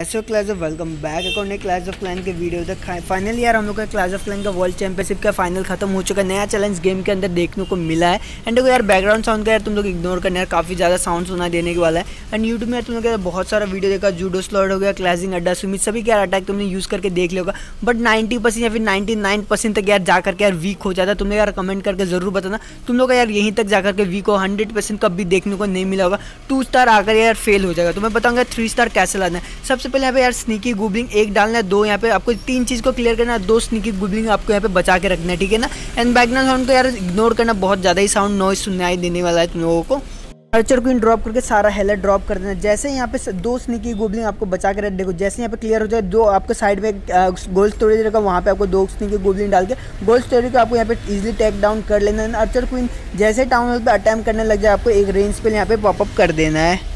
ऐसे Clash of welcome back account Clash of Clan के video तक फाइनली यार, हम लोग का क्लास ऑफ़ क्लैन का वर्ल्ड चैंपियनशिप का फाइनल खत्म हो चुका है। नया चैलेंज गेम के अंदर देखने को मिला है। एंड देखो यार बैकग्राउंड साउंड का यार तुम लोग इग्नोर करना यार काफ़ी ज़्यादा साउंड सुना देने के वाला है। एंड यूट्यूब में तुम लोग बहुत सारा वीडियो देखा। जूडो स्लॉट हो गया क्लासिंग अड्डा सुमित सभी के यार अटैक तुमने यूज़ करके देख लिया बट नाइन्टी परसेंट या फिर नाइन्टी नाइन परसेंट तक यार जा करके यार वीक हो जाता। है तुमने यार कमेंट करके ज़रूर बताना। तुम लोग यार यहीं तक जा करके वीक हो। हंड्रेड परसेंट कभी देखने को नहीं मिला होगा। टू स्टार आकर यार फेल हो जाएगा। तो मैं बताऊँगा थ्री स्टार कैसे लाना है। सबसे पहले यहाँ पे यार स्नीकी गुबलिंग एक डालना है, दो यहाँ पे आपको तीन चीज़ को क्लियर करना है, दो स्निकी गुबलिंग आपको यहाँ पे बचा के रखना है, ठीक है ना? एंड बैकग्राउंड साउंड को यार इग्नोर करना, बहुत ज़्यादा ही साउंड नॉइज़ सुनाई देने वाला है तुम लोगों को। अर्चर क्वीन ड्रॉप करके सारा हेलर ड्रॉप कर देना। जैसे यहाँ पे दो स्निकी गोबलिंग आपको बचा के रख, देखो, जैसे यहाँ पे क्लियर हो जाए, दो आपके साइड में गोल्ड स्टोरेज रहेगा वहाँ पे आपको दो स्निकी गोबलिंग डाल के गोल्ड स्टोरेज को आपको यहाँ पे इजीली टेक डाउन कर लेना। अर्चर क्वीन जैसे टाउन हॉल पे अटैम्प करने लग जाए, आपको एक रेंज पे यहाँ पे पॉपअप कर देना है।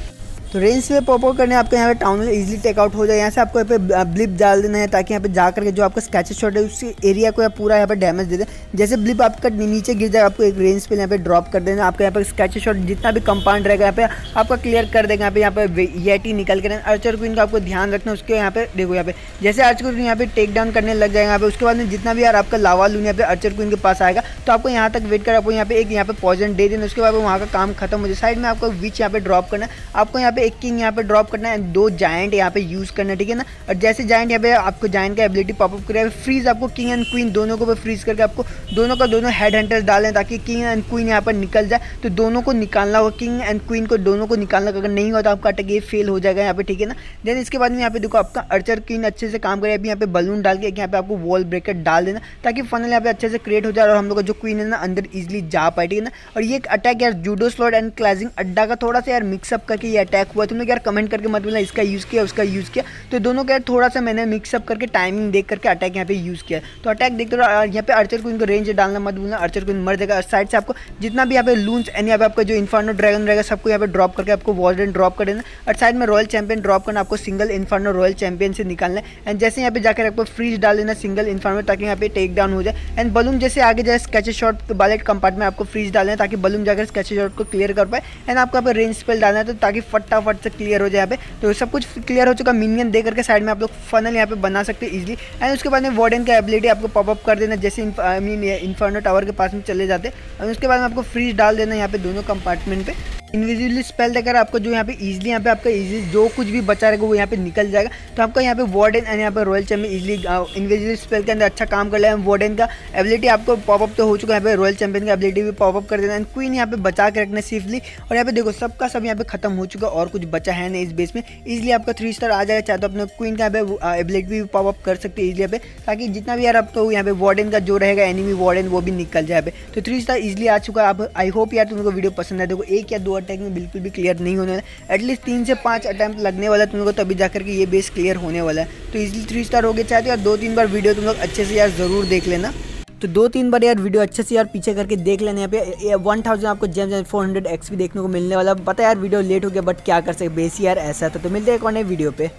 तो रेंज पे पॉप आउट करने आपको यहाँ पे टाउन इजीली टेकआउट हो जाए यहाँ से आपको यहाँ पे ब्लिप डाल देना है ताकि यहाँ पे जा करके जो आपका स्केचेस शॉट है उसी एरिया को पूरा यहाँ पे डैमेज दे दे जैसे ब्लिप आपका नीचे गिर जाए आपको एक रेंज पे यहाँ पे ड्रॉप कर देना आपका यहाँ पे स्केचेस शॉट जितना भी कंपाउंड रहेगा यहाँ पे आपका क्लियर कर देगा यहाँ पे यहाँ पे येटी निकल कर अर्चर क्वीन का आपको ध्यान रखना उसके यहाँ पे देखो यहाँ पे जैसे अर्चर क्वीन यहाँ पे टेक डाउन करने लग जाएगा यहाँ पे उसके बाद में जितना भी यार आपका लावा लून यहाँ पे अर्चर क्वीन के पास आएगा तो आपको यहाँ तक वेट कर आपको यहाँ पे एक यहाँ पे पॉइजन दे देना उसके बाद वहाँ का काम खत्म हो जाए साइड में आपको विच यहाँ पे ड्रॉप करना है आपको यहाँ पे एक किंग यहाँ पे ड्रॉप करना है, दो जाइंट यहाँ पे यूज़ करना है, ठीक है ना? और जैसे जाइंट यहाँ पे आपको जाइंट का एबिलिटी पॉपअप करेगा फ्रीज आपको किंग एंड क्वीन दोनों को फ्रीज करके आपको दोनों का दोनों हेड हंटर्स डालें ताकि किंग एंड क्वीन यहाँ पर निकल जाए। तो दोनों को निकालना होगा किंग एंड क्वीन को दोनों को निकालना अगर नहीं हुआ तो आपका अटैक ये फेल हो जाएगा यहाँ पे, ठीक है ना? देन इसके बाद में यहाँ पे देखो आपका अर्चर क्वीन अच्छे से काम करे, अभी यहाँ पे बलून डाल के यहाँ पे आपको वॉल ब्रेकर डाल देना ताकि फनल यहाँ पे अच्छे से क्रिएट हो जाए और हम लोग का जो क्वीन है ना, अंदर इजिली जा पाए, ठीक है ना? और ये अटैक यार जूडो स्लॉट एंड क्लासिंग अड्डा का थोड़ा सा यार मिक्सअप करके ये अटैक हुआ तुम लोग यार कमेंट करके मत मिला इसका यूज़ किया, उसका यूज़ किया। तो दोनों का थोड़ा सा मैंने मिक्सअप करके टाइमिंग देख करके अटैक यहाँ पे यूज़ किया तो अटैक देखते रहो यहाँ पे अर्चर को इनको रेंज डालना मत भूलना अर्चर को मर जाएगा। साइड से आपको जितना भी यहाँ पे लून्स एंड यहाँ पे आपका जो इन्फर्नो ड्रैगन रहेगा, सबको यहाँ पे ड्रॉप करके आपको वॉर्डन ड्रॉप कर देना। और साइड में रॉयल चैंपियन ड्रॉप करना, आपको सिंगल इन्फर्नो रॉयल चैंपियन से निकालना एंड जैसे यहाँ पे जाकर आपको फ्रीज डाल देना सिंगल इन्फर्नो ताकि यहाँ पे टेक डाउन हो जाए। एंड बलून जैसे आगे जाए स्केच शॉट बालेट कंपार्ट में आपको फ्रीज डालना है, ताकि बलून जाकर स्केच शॉट को क्लियर कर पाए। एंड आपको यहाँ पे रेंज स्पेल डालना है तो ताकि फटाफट से क्लियर हो जाए यहाँ पे। तो सब कुछ क्लियर हो चुका। मिनियन दे करके साइड में आप लोग फनल यहाँ पे बना सकते हैं इजिली एंड उसके बाद में वार्डन का एबिलिटी आपको पॉपअप कर देना, जैसे आई मीन इन्फर्नो टावर के पास में चले जाते। हैं उसके बाद में आपको फ्रीज डाल देना यहाँ पे दोनों कंपार्टमेंट पे। इनविजिबली स्पेल देकर आपको जो यहाँ पे इजीली यहाँ पे आपका इजी जो कुछ भी बचा रहेगा वो यहाँ पे निकल जाएगा तो आपका यहाँ पे वार्डन एंड यहाँ पे royal champion easily invisibly spell के अंदर अच्छा काम कर लिया वार्डन का एबिलिटी आपको पॉपअप तो हो चुका है यहाँ पे रॉयल चैम्पियन का एबिलिटी भी पॉपअप कर देना एंड क्वीन यहाँ पे बचा के रखना सेफली और यहाँ पे देखो सबका सब यहाँ पे खत्म हो चुका और कुछ बचा है नहीं इस बेस में इजिली आपका थ्री स्टार आ जाएगा चाहे तो अपने क्वीन का यहाँ एबिलिटी भी पॉपअप कर सकते हैं इजिली पे ताकि जितना भी यार आपको यहाँ पे वार्डन का जो रहेगा एनिमी वार्डन वो भी निकल जाए तो थ्री स्टार इजिली आ चुका है आप आई होप यार तुमको वीडियो पसंद है देखो एक या दो अटैक में बिल्कुल भी क्लियर नहीं होने वाला एटलीस्ट तीन से पाँच अटैम्प्ट लगने वाला तुम लोग तभी जाकर के ये बेस क्लियर होने वाला है। तो इजिली थ्री स्टार हो गया चाहते यार दो तीन बार वीडियो तुम लोग अच्छे से यार ज़रूर देख लेना। तो दो तीन बार यार वीडियो अच्छे से यार पीछे करके देख लेना यहाँ पे। वन थाउज़ेंड आपको जेम फोर हंड्रेड एक्स भी देखने को मिलने वाला। पता यार वीडियो लेट हो गया बट क्या कर सकते बेस यार ऐसा था तो मिलते हैं एक और नए वीडियो पे।